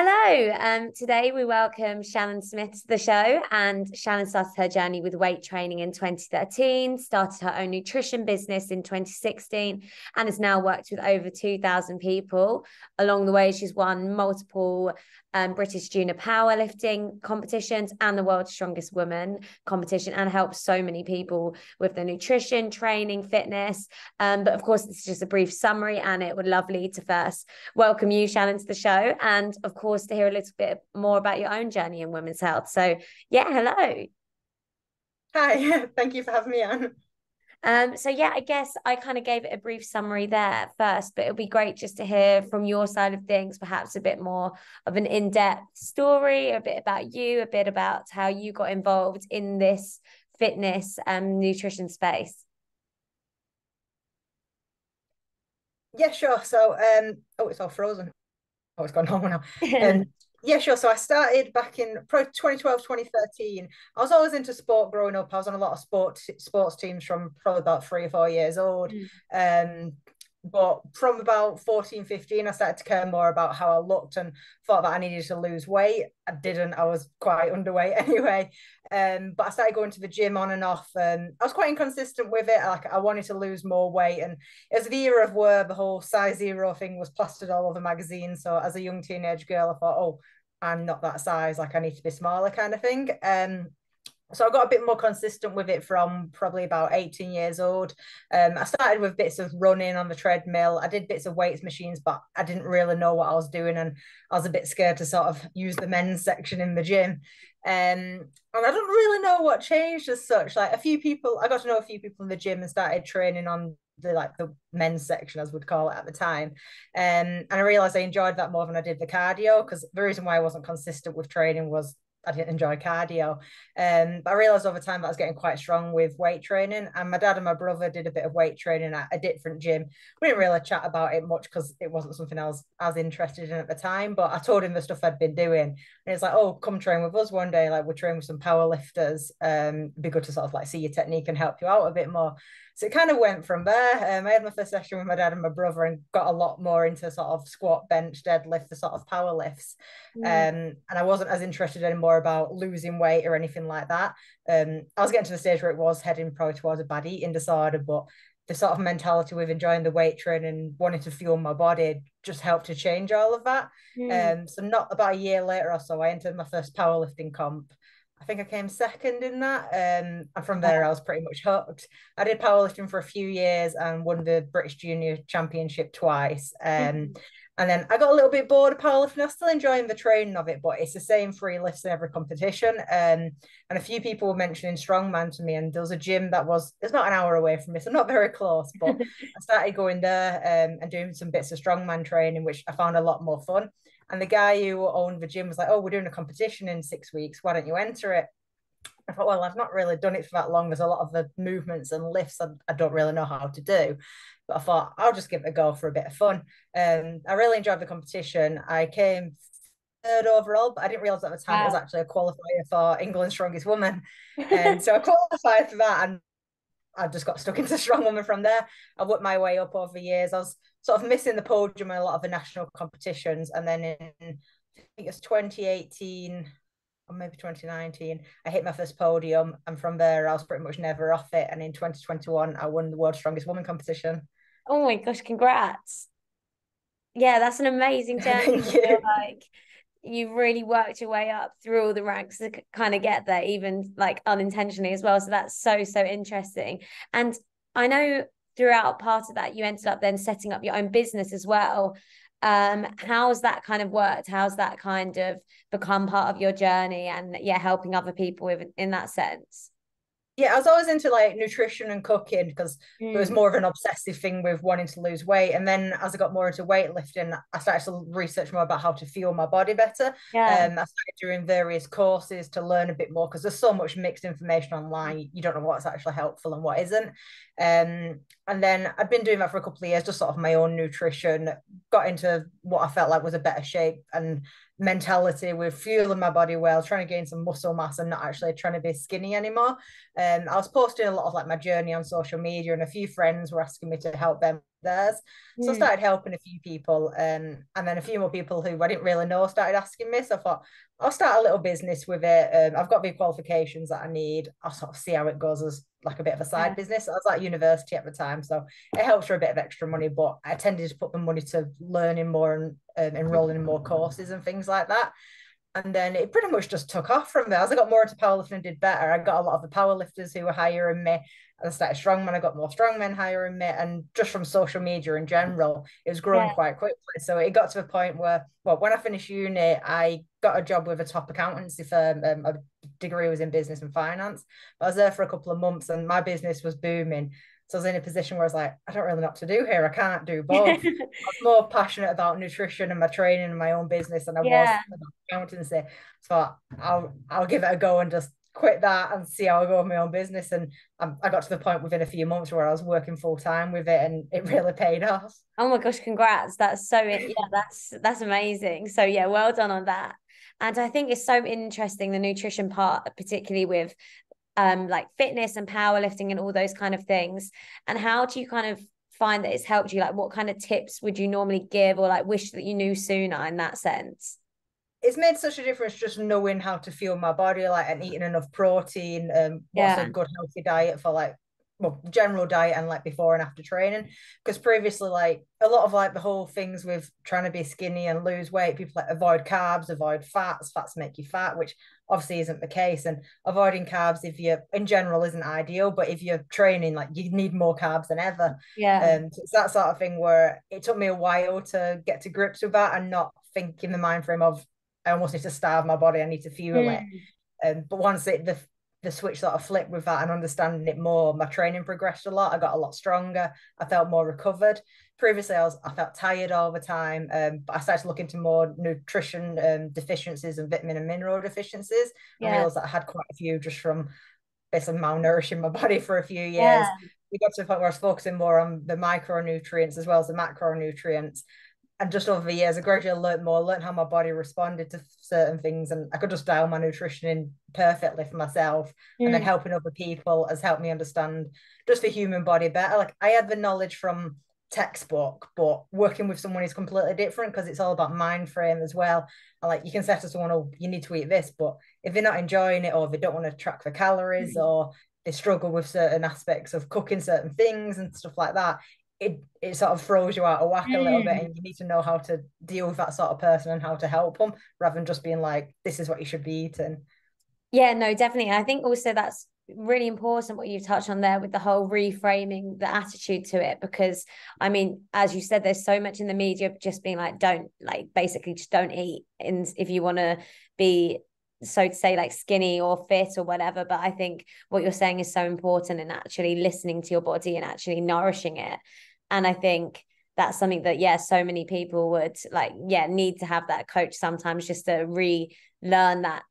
Hello. Um, today we welcome Shannon Smith to the show. And Shannon started her journey with weight training in 2013, started her own nutrition business in 2016, and has now worked with over 2,000 people. Along the way, she's won multiple um, British junior powerlifting competitions and the world's strongest woman competition and helps so many people with their nutrition, training, fitness. Um, but of course, this is just a brief summary and it would lovely to first welcome you, Shannon, to the show. And of course, to hear a little bit more about your own journey in women's health. So, yeah, hello. Hi, thank you for having me on. Um, so yeah, I guess I kind of gave it a brief summary there first, but it'll be great just to hear from your side of things, perhaps a bit more of an in-depth story, a bit about you, a bit about how you got involved in this fitness and nutrition space. Yeah, sure. So um oh it's all frozen. Oh, it's gone on now. Um, yeah, sure. So I started back in 2012, 2013. I was always into sport growing up. I was on a lot of sports sports teams from probably about three or four years old. Mm. Um, but from about 14 15 i started to care more about how i looked and thought that i needed to lose weight i didn't i was quite underweight anyway um, but i started going to the gym on and off and i was quite inconsistent with it like i wanted to lose more weight and it was the era of where the whole size zero thing was plastered all over magazines so as a young teenage girl i thought oh i'm not that size like i need to be smaller kind of thing um so I got a bit more consistent with it from probably about 18 years old. Um, I started with bits of running on the treadmill. I did bits of weights machines, but I didn't really know what I was doing, and I was a bit scared to sort of use the men's section in the gym. Um, and I don't really know what changed as such. Like a few people, I got to know a few people in the gym and started training on the like the men's section as we'd call it at the time um, and i realized i enjoyed that more than i did the cardio because the reason why i wasn't consistent with training was I didn't enjoy cardio. Um, but I realized over time that I was getting quite strong with weight training. And my dad and my brother did a bit of weight training at a different gym. We didn't really chat about it much because it wasn't something I was as interested in at the time. But I told him the stuff I'd been doing. And it's like, oh, come train with us one day. Like we're training with some power lifters. Um, be good to sort of like see your technique and help you out a bit more. So it kind of went from there. Um, I had my first session with my dad and my brother and got a lot more into sort of squat, bench, deadlift, the sort of power lifts. Mm. Um, and I wasn't as interested anymore about losing weight or anything like that. Um, I was getting to the stage where it was heading probably towards a bad eating disorder, but the sort of mentality with enjoying the weight training, and wanting to fuel my body, just helped to change all of that. Mm. Um, so not about a year later or so, I entered my first powerlifting comp. I think I came second in that. Um, and from there, I was pretty much hooked. I did powerlifting for a few years and won the British Junior Championship twice. Um, mm-hmm. And then I got a little bit bored of powerlifting. I'm still enjoying the training of it, but it's the same three lifts in every competition. Um, and a few people were mentioning strongman to me, and there was a gym that was it's not an hour away from me, so not very close. But I started going there um, and doing some bits of strongman training, which I found a lot more fun. And the guy who owned the gym was like, "Oh, we're doing a competition in six weeks. Why don't you enter it?" I thought, well, I've not really done it for that long. There's a lot of the movements and lifts I, I don't really know how to do. But I thought I'll just give it a go for a bit of fun. Um, I really enjoyed the competition. I came third overall, but I didn't realize at the time wow. it was actually a qualifier for England's strongest woman. And so I qualified for that and I just got stuck into strong woman from there. I worked my way up over the years. I was sort of missing the podium in a lot of the national competitions. And then in I think it's 2018 or maybe 2019, I hit my first podium. And from there I was pretty much never off it. And in 2021, I won the world's strongest woman competition. Oh my gosh, congrats. Yeah, that's an amazing journey. you. Like you really worked your way up through all the ranks to kind of get there, even like unintentionally as well. So that's so, so interesting. And I know throughout part of that, you ended up then setting up your own business as well. Um, how's that kind of worked? How's that kind of become part of your journey and yeah, helping other people with in that sense? yeah, I was always into like nutrition and cooking because mm. it was more of an obsessive thing with wanting to lose weight. And then as I got more into weightlifting, I started to research more about how to fuel my body better. Yeah. Um, I started doing various courses to learn a bit more because there's so much mixed information online. You don't know what's actually helpful and what isn't. Um, and then I'd been doing that for a couple of years, just sort of my own nutrition, got into what I felt like was a better shape and mentality with fueling my body well, trying to gain some muscle mass and not actually trying to be skinny anymore. Um, I was posting a lot of like my journey on social media, and a few friends were asking me to help them theirs. So I started helping a few people, um, and then a few more people who I didn't really know started asking me. So I thought I'll start a little business with it. Um, I've got the qualifications that I need. I'll sort of see how it goes as like a bit of a side yeah. business. I was at university at the time, so it helps for a bit of extra money. But I tended to put the money to learning more and um, enrolling in more courses and things like that. And then it pretty much just took off from there. As I got more into powerlifting and did better, I got a lot of the powerlifters who were hiring me. I started strongman, I got more strongmen hiring me. And just from social media in general, it was growing yeah. quite quickly. So it got to a point where, well, when I finished uni, I got a job with a top accountancy firm. Um, a degree was in business and finance. I was there for a couple of months and my business was booming. So I was in a position where I was like, I don't really know what to do here. I can't do both. I was more passionate about nutrition and my training and my own business than I yeah. was about accountancy. So I'll I'll give it a go and just quit that and see how I go with my own business. And I, I got to the point within a few months where I was working full time with it, and it really paid off. Oh my gosh, congrats! That's so yeah, that's that's amazing. So yeah, well done on that. And I think it's so interesting the nutrition part, particularly with um, like fitness and powerlifting and all those kind of things. And how do you kind of find that it's helped you? Like, what kind of tips would you normally give, or like wish that you knew sooner in that sense? It's made such a difference just knowing how to fuel my body, like and eating enough protein, um, what's yeah. a good healthy diet for like well general diet and like before and after training. Because previously like a lot of like the whole things with trying to be skinny and lose weight people like avoid carbs avoid fats fats make you fat which obviously isn't the case. And avoiding carbs if you're in general isn't ideal but if you're training like you need more carbs than ever. Yeah. Um so it's that sort of thing where it took me a while to get to grips with that and not think in the mind frame of I almost need to starve my body I need to fuel mm. it um, but once it the the switch sort of flipped with that and understanding it more, my training progressed a lot. I got a lot stronger. I felt more recovered. Previously, I was I felt tired all the time. Um, but I started to look into more nutrition um, deficiencies and vitamin and mineral deficiencies. Yeah. I realized that I had quite a few just from basically malnourishing my body for a few years. Yeah. We got to the point where I was focusing more on the micronutrients as well as the macronutrients and just over the years, I gradually learned more, learned how my body responded to certain things, and I could just dial my nutrition in perfectly for myself. And then helping other people has helped me understand just the human body better. Like I had the knowledge from textbook, but working with someone is completely different because it's all about mind frame as well. And like you can say to someone, "Oh, you need to eat this," but if they're not enjoying it, or they don't want to track the calories, mm. or they struggle with certain aspects of cooking certain things and stuff like that, it it sort of throws you out of whack a little bit mm. and you need to know how to deal with that sort of person and how to help them rather than just being like this is what you should be eating. Yeah no definitely. I think also that's really important what you've touched on there with the whole reframing the attitude to it because i mean as you said there's so much in the media just being like don't like basically just don't eat and if you want to be so to say like skinny or fit or whatever. But i think what you're saying is so important in actually listening to your body and actually nourishing it and I think that's something that, yeah, so many people would like, yeah, need to have that coach sometimes just to relearn that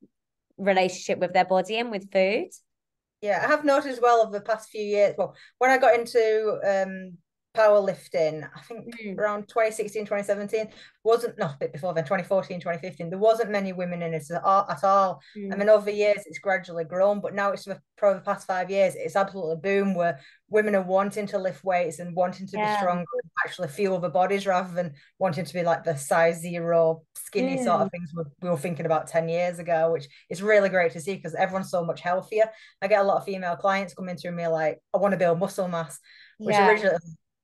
relationship with their body and with food. Yeah, I have noticed well over the past few years. Well, when I got into um powerlifting, I think mm. around 2016, 2017, wasn't, no, a bit before then, 2014, 2015, there wasn't many women in it at all. At all. Mm. I mean, over the years, it's gradually grown, but now it's for, the past five years, it's absolutely boom where women are wanting to lift weights and wanting to yeah. be stronger and actually feel the bodies rather than wanting to be like the size zero, skinny mm. sort of things we, we were thinking about 10 years ago, which is really great to see because everyone's so much healthier. I get a lot of female clients coming to me like, I want to build muscle mass, which yeah. originally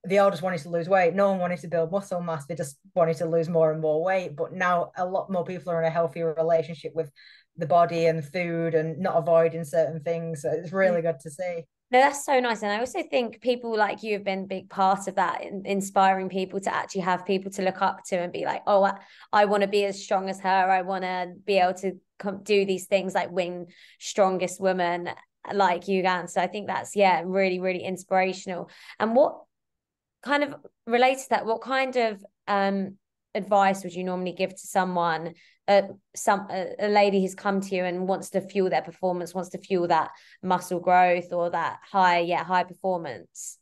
they all just wanted to lose weight. No one wanted to build muscle mass. They just wanted to lose more and more weight. But now a lot more people are in a healthier relationship with the body and food and not avoiding certain things. So it's really mm. good to see. No, that's so nice. And I also think people like you have been a big part of that, in, inspiring people to actually have people to look up to and be like, oh, I, I want to be as strong as her. I want to be able to come, do these things like win strongest woman like you, Gan. So I think that's, yeah, really, really inspirational. And what kind of related to that, what kind of um, advice would you normally give to someone, uh, some a, a lady who's come to you and wants to fuel their performance, wants to fuel that muscle growth or that high, yeah, high performance?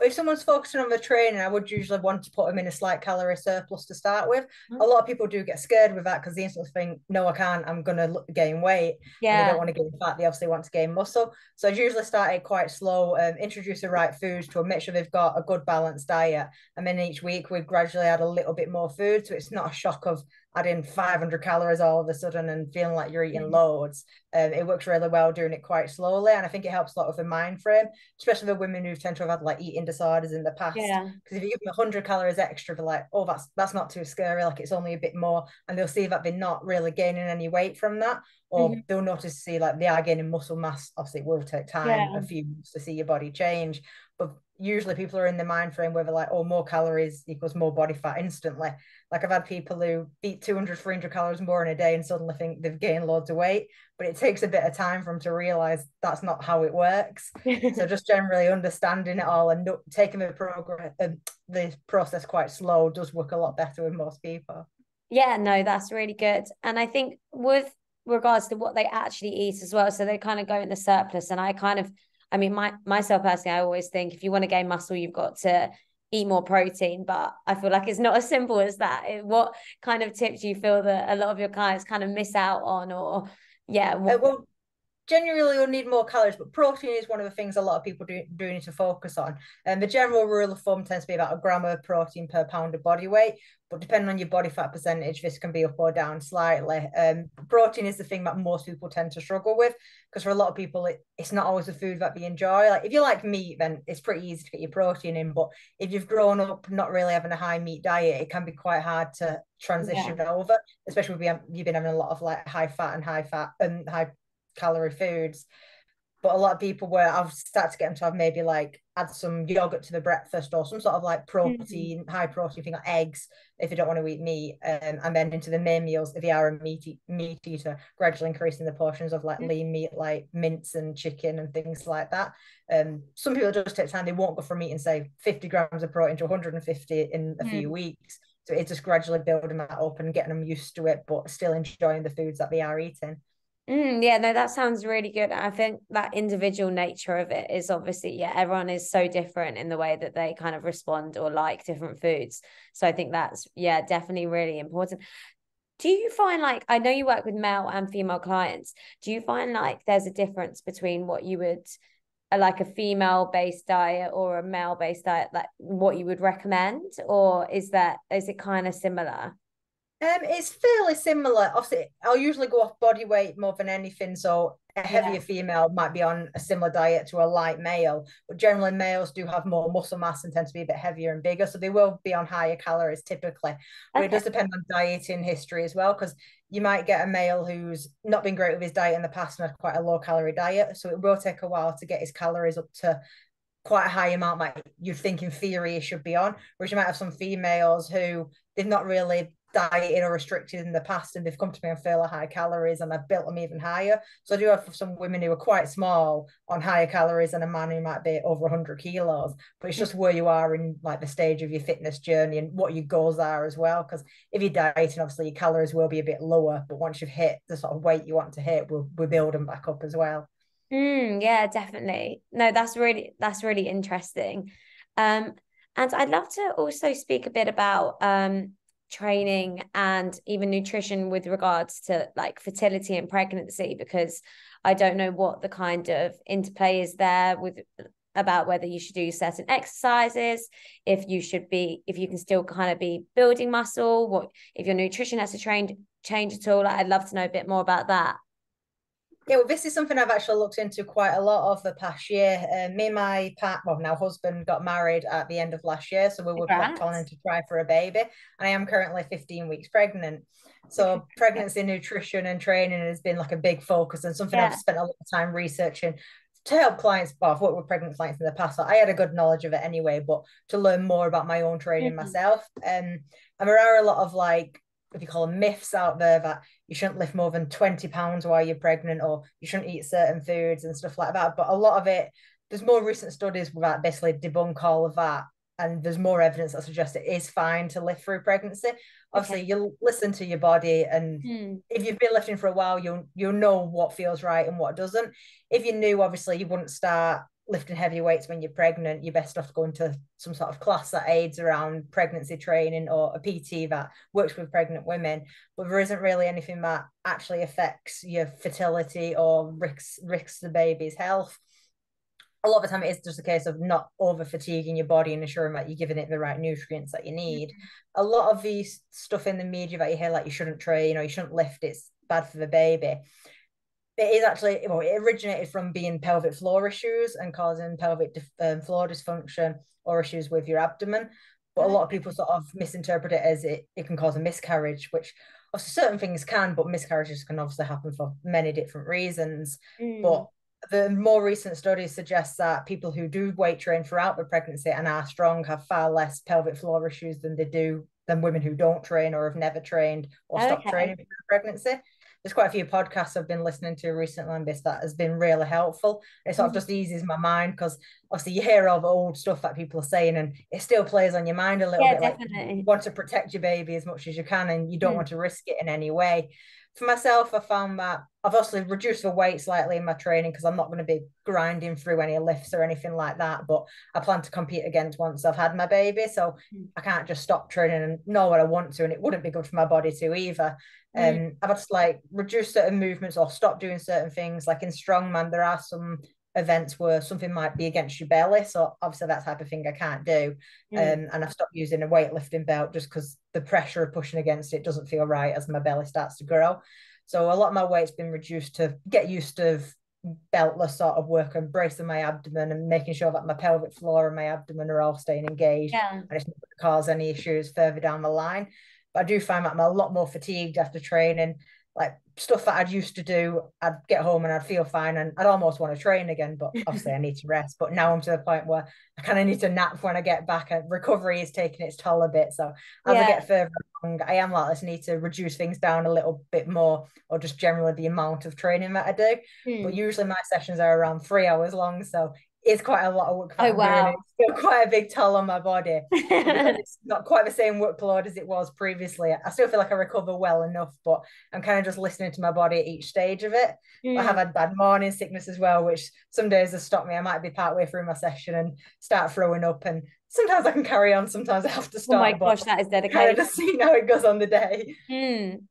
If someone's focusing on the training, I would usually want to put them in a slight calorie surplus to start with. Mm-hmm. A lot of people do get scared with that because they instantly think, no, I can't, I'm going to gain weight. Yeah. They don't want to gain fat, they obviously want to gain muscle. So I usually start it quite slow, um, introduce the right foods to them, make sure they've got a good balanced diet. And then each week we gradually add a little bit more food. So it's not a shock of adding 500 calories all of a sudden and feeling like you're eating mm. loads. Um, it works really well doing it quite slowly. And I think it helps a lot with the mind frame, especially the women who tend to have had like eating disorders in the past. Yeah. Because if you give them 100 calories extra, they're like, oh, that's that's not too scary. Like it's only a bit more. And they'll see that they're not really gaining any weight from that. Or mm-hmm. they'll notice, see, like they are gaining muscle mass. Obviously, it will take time, yeah. a few months to see your body change. But usually people are in the mind frame where they're like, oh, more calories equals more body fat instantly. Like I've had people who eat 200, 300 calories more in a day and suddenly think they've gained loads of weight, but it takes a bit of time for them to realize that's not how it works. so just generally understanding it all and taking the program, uh, the process quite slow does work a lot better with most people. Yeah, no, that's really good. And I think with regards to what they actually eat as well, so they kind of go in the surplus, and I kind of I mean, my myself personally, I always think if you want to gain muscle, you've got to eat more protein. But I feel like it's not as simple as that. What kind of tips do you feel that a lot of your clients kind of miss out on, or yeah? What... Uh, well, generally you'll need more calories, but protein is one of the things a lot of people do, do need to focus on. And the general rule of thumb tends to be about a gram of protein per pound of body weight. But depending on your body fat percentage, this can be up or down slightly. Um, protein is the thing that most people tend to struggle with because for a lot of people, it, it's not always the food that they enjoy. Like if you like meat, then it's pretty easy to get your protein in. But if you've grown up not really having a high meat diet, it can be quite hard to transition yeah. over, especially if you've been having a lot of like high fat and high fat and high calorie foods. But a lot of people where I've started to get them to have maybe like add some yogurt to the breakfast or some sort of like protein, mm-hmm. high protein thing like eggs if you don't want to eat meat, um, and then into the main meals if you are a meat meat eater, gradually increasing the portions of like mm-hmm. lean meat like mince and chicken and things like that. Um, some people just take time; they won't go from eating say 50 grams of protein to 150 in a mm-hmm. few weeks. So it's just gradually building that up and getting them used to it, but still enjoying the foods that they are eating. Mm, yeah, no, that sounds really good. I think that individual nature of it is obviously, yeah, everyone is so different in the way that they kind of respond or like different foods. So I think that's, yeah, definitely really important. Do you find like, I know you work with male and female clients. Do you find like there's a difference between what you would, uh, like a female based diet or a male based diet, like what you would recommend? Or is that, is it kind of similar? Um, it's fairly similar. Obviously, I'll usually go off body weight more than anything. So a heavier yeah. female might be on a similar diet to a light male, but generally males do have more muscle mass and tend to be a bit heavier and bigger. So they will be on higher calories typically. But okay. it does depend on dieting history as well, because you might get a male who's not been great with his diet in the past and had quite a low calorie diet. So it will take a while to get his calories up to quite a high amount like you think in theory it should be on. Whereas you might have some females who they've not really dieting or restricted in the past and they've come to me on fairly high calories and I've built them even higher. So I do have some women who are quite small on higher calories and a man who might be over 100 kilos. But it's just where you are in like the stage of your fitness journey and what your goals are as well. Because if you're dieting, obviously your calories will be a bit lower, but once you've hit the sort of weight you want to hit, we'll, we'll build them back up as well. Mm, yeah, definitely. No, that's really that's really interesting. Um, and I'd love to also speak a bit about um training and even nutrition with regards to like fertility and pregnancy because I don't know what the kind of interplay is there with about whether you should do certain exercises if you should be if you can still kind of be building muscle what if your nutrition has to change change at all. I'd love to know a bit more about that yeah, well, this is something I've actually looked into quite a lot of the past year. Uh, me and my part, well, now husband got married at the end of last year, so we were planning to try for a baby. And I am currently 15 weeks pregnant. So pregnancy, nutrition, and training has been like a big focus and something yeah. I've spent a lot of time researching to help clients. Well, I've worked with pregnant clients in the past, so I had a good knowledge of it anyway. But to learn more about my own training mm-hmm. myself, um, and there are a lot of like if you call them myths out there that you shouldn't lift more than 20 pounds while you're pregnant or you shouldn't eat certain foods and stuff like that. But a lot of it, there's more recent studies that basically debunk all of that. And there's more evidence that suggests it is fine to lift through pregnancy. Obviously, okay. you listen to your body, and hmm. if you've been lifting for a while, you'll you'll know what feels right and what doesn't. If you knew, obviously, you wouldn't start lifting heavy weights when you're pregnant, you're best off going to some sort of class that aids around pregnancy training or a PT that works with pregnant women. But there isn't really anything that actually affects your fertility or risks risks the baby's health. A lot of the time, it is just a case of not over fatiguing your body and ensuring that you're giving it the right nutrients that you need. Mm-hmm. A lot of these stuff in the media that you hear, like you shouldn't train or you shouldn't lift, it's bad for the baby it is actually well it originated from being pelvic floor issues and causing pelvic um, floor dysfunction or issues with your abdomen but a lot of people sort of misinterpret it as it, it can cause a miscarriage which certain things can but miscarriages can obviously happen for many different reasons mm. but the more recent studies suggest that people who do weight train throughout the pregnancy and are strong have far less pelvic floor issues than they do than women who don't train or have never trained or okay. stopped training pregnancy there's quite a few podcasts I've been listening to recently on this that has been really helpful. It sort of mm-hmm. just eases my mind because obviously you hear all the old stuff that people are saying and it still plays on your mind a little yeah, bit. Definitely. Like you want to protect your baby as much as you can and you don't mm. want to risk it in any way for myself, I found that I've also reduced the weight slightly in my training because I'm not going to be grinding through any lifts or anything like that. But I plan to compete against once I've had my baby. So mm. I can't just stop training and know what I want to. And it wouldn't be good for my body to either. Mm. Um, I've just like reduced certain movements or stop doing certain things. Like in strongman, there are some events where something might be against your belly. So obviously that type of thing I can't do. Mm. Um, and I've stopped using a weightlifting belt just because the pressure of pushing against it doesn't feel right as my belly starts to grow. So a lot of my weight's been reduced to get used to beltless sort of work and bracing my abdomen and making sure that my pelvic floor and my abdomen are all staying engaged yeah. and it's not cause any issues further down the line. But I do find that I'm a lot more fatigued after training like stuff that I'd used to do, I'd get home and I'd feel fine and I'd almost want to train again, but obviously I need to rest. But now I'm to the point where I kind of need to nap when I get back and recovery is taking its toll a bit. So as yeah. I get further along, I am like, let's need to reduce things down a little bit more or just generally the amount of training that I do. Hmm. But usually my sessions are around three hours long. So is quite a lot of work. Oh wow! It's quite a big toll on my body. it's not quite the same workload as it was previously. I still feel like I recover well enough, but I'm kind of just listening to my body at each stage of it. Mm. I have had bad morning sickness as well, which some days has stopped me. I might be partway through my session and start throwing up, and sometimes I can carry on. Sometimes I have to stop. Oh my gosh, that is dedicated. Kind of just seeing how it goes on the day. Mm.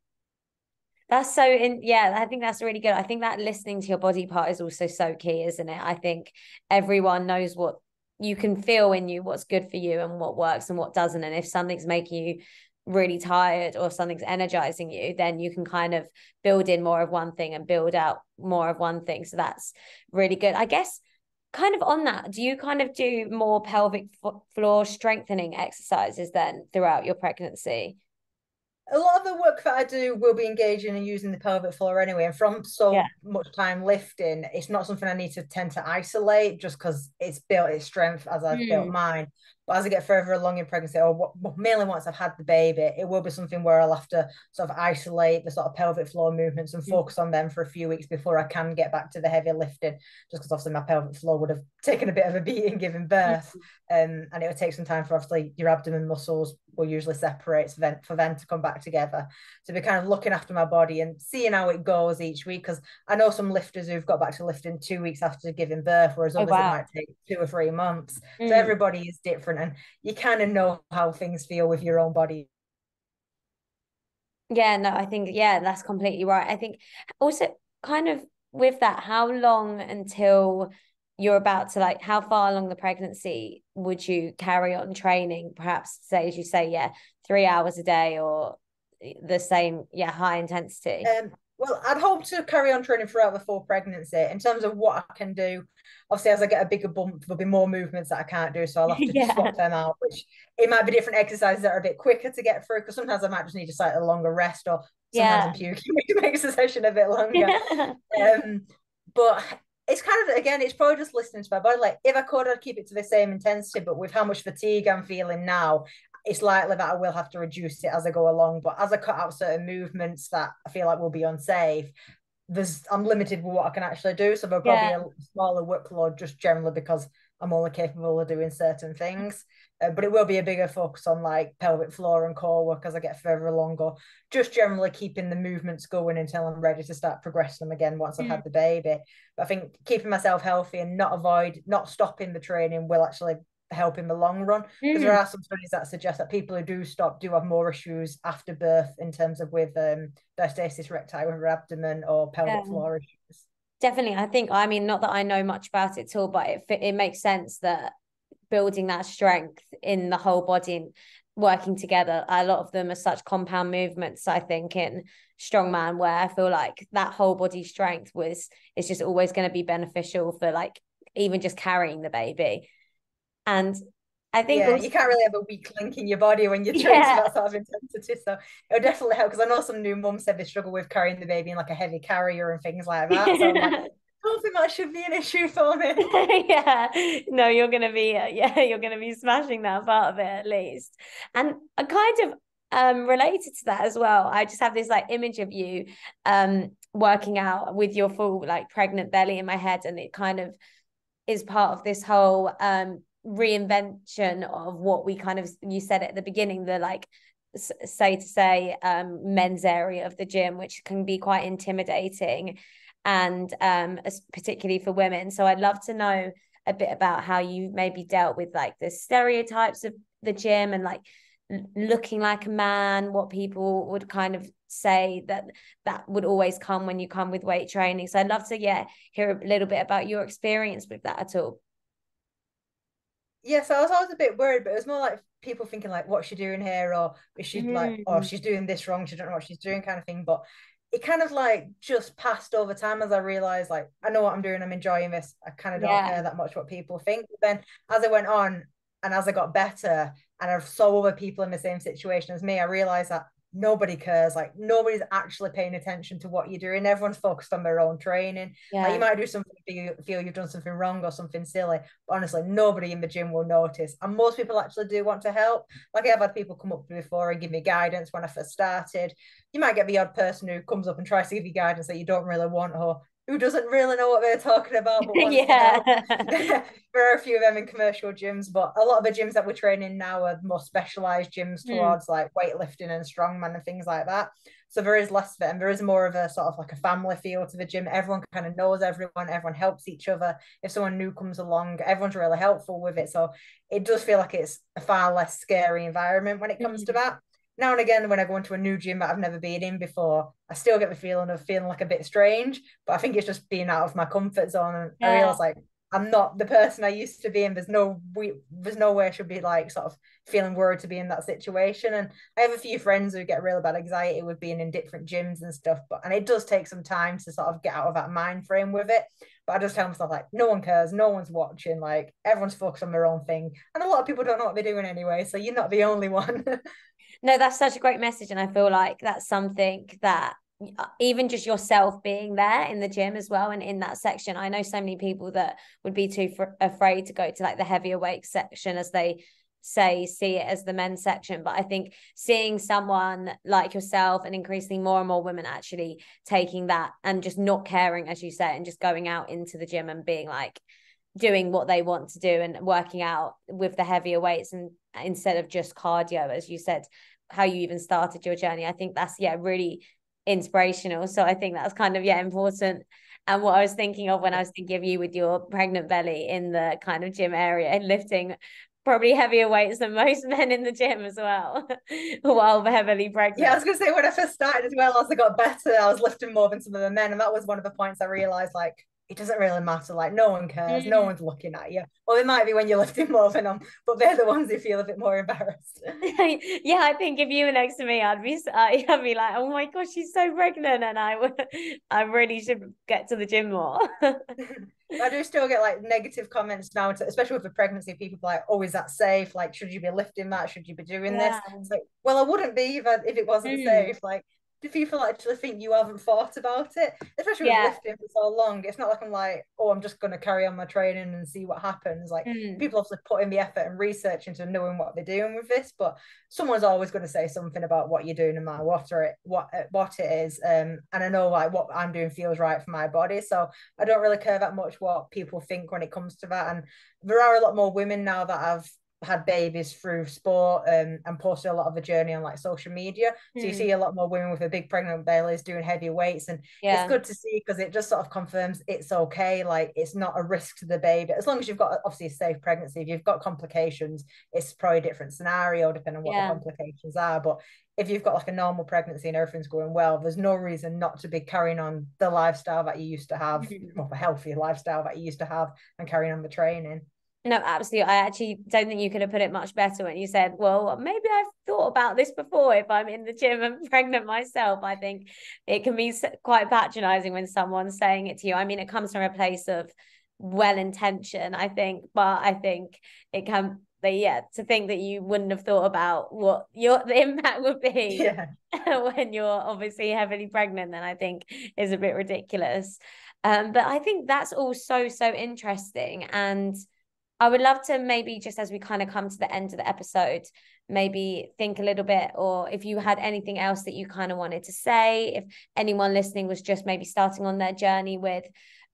That's so in yeah, I think that's really good. I think that listening to your body part is also so key, isn't it? I think everyone knows what you can feel in you, what's good for you and what works and what doesn't. And if something's making you really tired or something's energizing you, then you can kind of build in more of one thing and build out more of one thing. So that's really good. I guess kind of on that, do you kind of do more pelvic floor strengthening exercises then throughout your pregnancy? A lot of the work that I do will be engaging and using the pelvic floor anyway. And from so yeah. much time lifting, it's not something I need to tend to isolate just because it's built its strength as I've mm. built mine. But as I get further along in pregnancy, or mainly once I've had the baby, it will be something where I'll have to sort of isolate the sort of pelvic floor movements and mm. focus on them for a few weeks before I can get back to the heavy lifting, just because obviously my pelvic floor would have taken a bit of a beating giving birth. Um, and it would take some time for obviously your abdomen muscles will usually separate for them, to come back together. So be kind of looking after my body and seeing how it goes each week. Because I know some lifters who've got back to lifting two weeks after giving birth, whereas oh, others wow. it might take two or three months. Mm. So everybody is different, and you kind of know how things feel with your own body. Yeah, no, I think yeah, that's completely right. I think also kind of with that, how long until you're about to like how far along the pregnancy would you carry on training perhaps say as you say yeah three hours a day or the same yeah high intensity um, well i'd hope to carry on training throughout the full pregnancy in terms of what i can do obviously as i get a bigger bump there'll be more movements that i can't do so i'll have to yeah. swap them out which it might be different exercises that are a bit quicker to get through because sometimes i might just need a slightly longer rest or sometimes yeah. i'm puking which makes the session a bit longer um, but it's kind of again, it's probably just listening to my body. Like if I could, I'd keep it to the same intensity, but with how much fatigue I'm feeling now, it's likely that I will have to reduce it as I go along. But as I cut out certain movements that I feel like will be unsafe, there's I'm limited with what I can actually do. So there'll probably yeah. a smaller workload just generally because I'm only capable of doing certain things. Uh, but it will be a bigger focus on like pelvic floor and core work as I get further along, or just generally keeping the movements going until I'm ready to start progressing them again once I've had mm. the baby. But I think keeping myself healthy and not avoid, not stopping the training will actually help in the long run because mm. there are some studies that suggest that people who do stop do have more issues after birth in terms of with um diastasis recti with abdomen or pelvic yeah. floor issues definitely i think i mean not that i know much about it at all but it it makes sense that building that strength in the whole body and working together a lot of them are such compound movements i think in strongman where i feel like that whole body strength was is just always going to be beneficial for like even just carrying the baby and I think yeah, also, you can't really have a weak link in your body when you're training yeah. that sort of intensity. So it'll definitely help because I know some new mums said they struggle with carrying the baby in like a heavy carrier and things like that. So like, I don't think that should be an issue for me. yeah, no, you're gonna be uh, yeah, you're gonna be smashing that part of it at least. And a kind of um related to that as well, I just have this like image of you um working out with your full like pregnant belly in my head, and it kind of is part of this whole um reinvention of what we kind of you said at the beginning the like say to say um men's area of the gym which can be quite intimidating and um particularly for women. So i'd love to know a bit about how you maybe dealt with like the stereotypes of the gym and like looking like a man what people would kind of say that that would always come when you come with weight training. So i'd love to yeah hear a little bit about your experience with that at all yes, I was always a bit worried, but it was more like people thinking like, what's she doing here? Or is she mm. like, oh, she's doing this wrong, she don't know what she's doing kind of thing. But it kind of like just passed over time as I realized like I know what I'm doing, I'm enjoying this. I kind of don't yeah. care that much what people think. But then as I went on and as I got better and I saw other people in the same situation as me, I realized that nobody cares. Like nobody's actually paying attention to what you're doing. Everyone's focused on their own training. Yeah. Like you might do something you feel you've done something wrong or something silly. But honestly, nobody in the gym will notice. And most people actually do want to help. Like I've had people come up before and give me guidance when I first started. You might get the odd person who comes up and tries to give you guidance that you don't really want or who doesn't really know what they're talking about. yeah. there are a few of them in commercial gyms, but a lot of the gyms that we're training now are more specialized gyms hmm. towards mm. like weightlifting and strongman and things like that. So there is less of it, and there is more of a sort of like a family feel to the gym. Everyone kind of knows everyone, everyone helps each other. If someone new comes along, everyone's really helpful with it. So it does feel like it's a far less scary environment when it comes mm. to that now and again when I go into a new gym that I've never been in before, I still get the feeling of feeling like a bit strange. But I think it's just being out of my comfort zone. And yeah. I realize like I'm not the person I used to be, and there's no we there's no way I should be like sort of feeling worried to be in that situation. And I have a few friends who get real bad anxiety with being in different gyms and stuff, but and it does take some time to sort of get out of that mind frame with it. But I just tell myself like no one cares, no one's watching, like everyone's focused on their own thing. And a lot of people don't know what they're doing anyway. So you're not the only one. no that's such a great message and i feel like that's something that uh, even just yourself being there in the gym as well and in that section i know so many people that would be too fr- afraid to go to like the heavier weight section as they say see it as the men's section. But i think seeing someone like yourself and increasingly more and more women actually taking that and just not caring as you said and just going out into the gym and being like doing what they want to do and working out with the heavier weights and instead of just cardio as you said how you even started your journey. I think that's yeah really inspirational. So i think that's kind of yeah important. And what i was thinking of when i was thinking of you with your pregnant belly in the kind of gym area and lifting probably heavier weights than most men in the gym as well while heavily pregnant. Yeah i was gonna say when i first started as well as i got better i was lifting more than some of the men. And that was one of the points i realized like it doesn't really matter. Like no one cares, mm. no one's looking at you. Well, it might be when you're lifting more than them, but they're the ones who feel a bit more embarrassed. yeah, I think if you were next to me, I'd be, I'd be like, oh my gosh, she's so pregnant, and I would, I really should get to the gym more. I do still get like negative comments now, especially with the pregnancy. People like, "Oh, is that safe? Like, should you be lifting that? Should you be doing yeah. this?" It's like, well, I wouldn't be if, I, if it wasn't mm. safe. Like, do people actually think you haven't thought about it? Especially yeah. with lifting for so long. It's not like I'm like, oh, I'm just gonna carry on my training and see what happens. Like mm. people obviously put in the effort and research into knowing what they're doing with this, but someone's always going to say something about what you're doing, no matter what or it what uh, what it is. Um, and I know like what I'm doing feels right for my body, so I don't really care that much what people think when it comes to that. And there are a lot more women now that have had babies through sport um, and posted a lot of the journey on like social media. So you hmm. see a lot more women with a big pregnant bellies doing heavy weights, and yeah. it's good to see because it just sort of confirms it's okay. Like it's not a risk to the baby as long as you've got obviously a safe pregnancy. If you've got complications, it's probably a different scenario depending on what yeah. the complications are. But if you've got like a normal pregnancy and everything's going well, there's no reason not to be carrying on the lifestyle that you used to have, mm-hmm. of a healthy lifestyle that you used to have, and carrying on the training. No, absolutely. I actually don't think you could have put it much better when you said, well, maybe I've thought about this before if I'm in the gym and pregnant myself. I think it can be quite patronizing when someone's saying it to you. I mean, it comes from a place of well intention, I think, but I think it can but yeah, to think that you wouldn't have thought about what your the impact would be yeah. when you're obviously heavily pregnant, then I think is a bit ridiculous. Um, but I think that's all so so interesting and I would love to maybe just as we kind of come to the end of the episode, maybe think a little bit, or if you had anything else that you kind of wanted to say, if anyone listening was just maybe starting on their journey with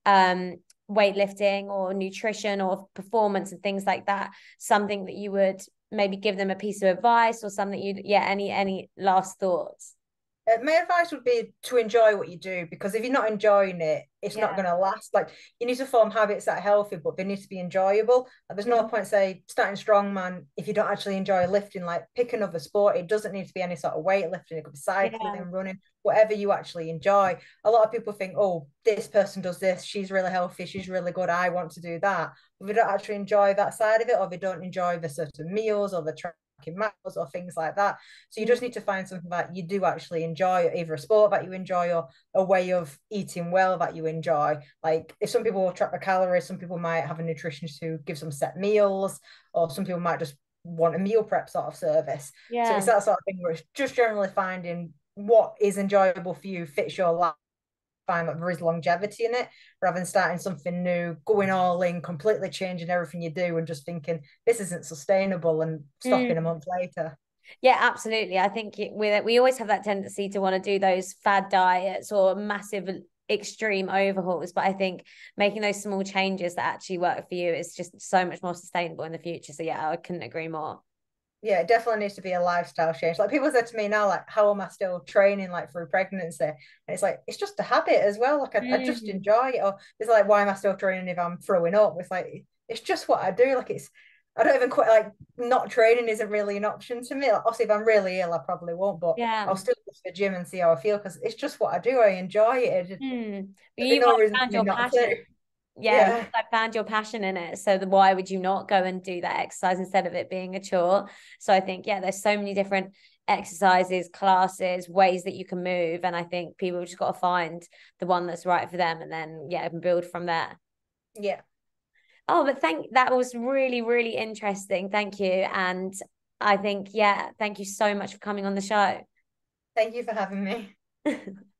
um, weightlifting or nutrition or performance and things like that, something that you would maybe give them a piece of advice or something you yeah any any last thoughts uh, my advice would be to enjoy what you do because if you're not enjoying it, it's yeah. not going to last. Like you need to form habits that are healthy, but they need to be enjoyable. Like, there's no point say starting strongman if you don't actually enjoy lifting. Like pick another sport. It doesn't need to be any sort of weightlifting. It could be cycling, yeah. running, whatever you actually enjoy. A lot of people think, oh, this person does this. She's really healthy. She's really good. I want to do that. But they don't actually enjoy that side of it, or they don't enjoy the certain meals or the in miles or things like that. So you just mm. need to find something that you do actually enjoy, either a sport that you enjoy or a way of eating well that you enjoy. Like if some people will track the calories, some people might have a nutritionist who gives them set meals, or some people might just want a meal prep sort of service. Yeah. So it's that sort of thing where it's just generally finding what is enjoyable for you, fits your life find that there is longevity in it rather than starting something new, going all in, completely changing everything you do and just thinking this isn't sustainable and stopping mm. a month later. Yeah, absolutely. I think we we always have that tendency to want to do those fad diets or massive extreme overhauls but i think making those small changes that actually work for you is just so much more sustainable in the future so yeah i couldn't agree more yeah, it definitely needs to be a lifestyle change. Like people said to me now, like, how am I still training like through pregnancy? And it's like it's just a habit as well. Like I, mm. I just mm. enjoy it. Or it's like, why am I still training if I'm throwing up? It's like it's just what I do. Like it's I don't even quite like not training isn't really an option to me. Like, obviously, if I'm really ill, I probably won't, but yeah. I'll still go to the gym and see how I feel because it's just what I do. I enjoy it. Mm. You no found your passion yeah, yeah. I found your passion in it. So the, why would you not go and do that exercise instead of it being a chore? So I think, yeah, there's so many different exercises, classes, ways that you can move. And I think people just got to find the one that's right for them and then, yeah, build from there. Yeah. Oh, but thank that was really, really interesting. Thank you. And I think, yeah, thank you so much for coming on the show. Thank you for having me.